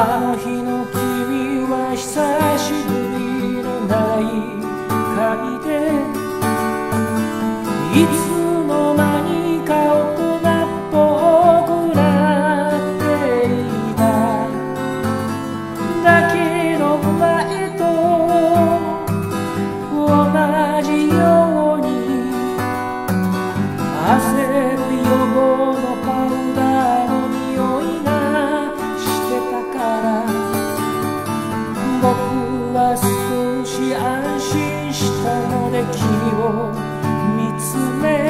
君は久しぶりのない会でいつの間にか大人っぽくなっていた。だけど前と同じように焦僕は少し安心したので君を見つめ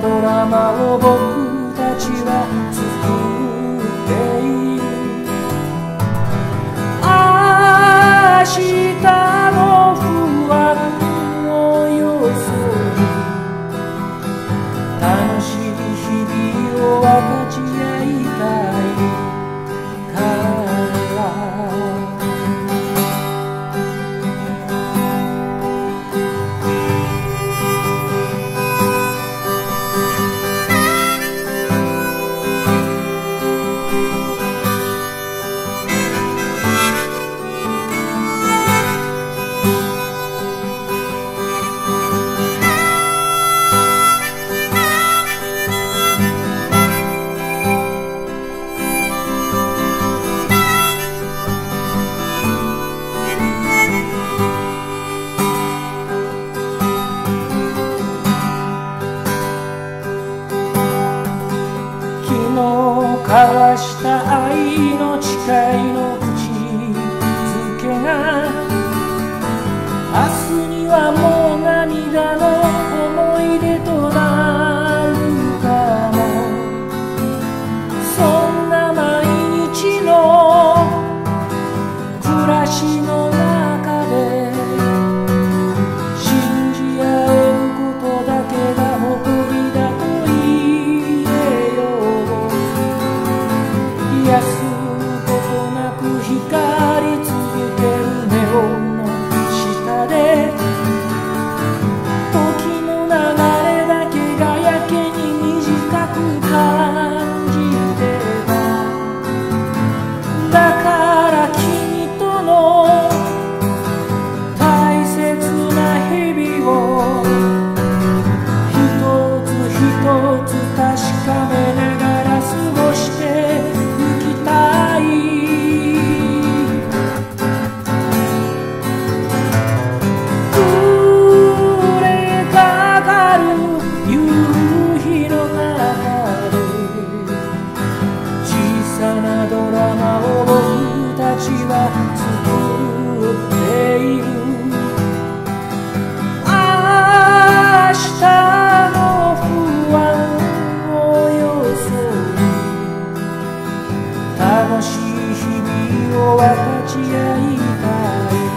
ドラマを僕たちは basta a しい日々を分かち合いたい。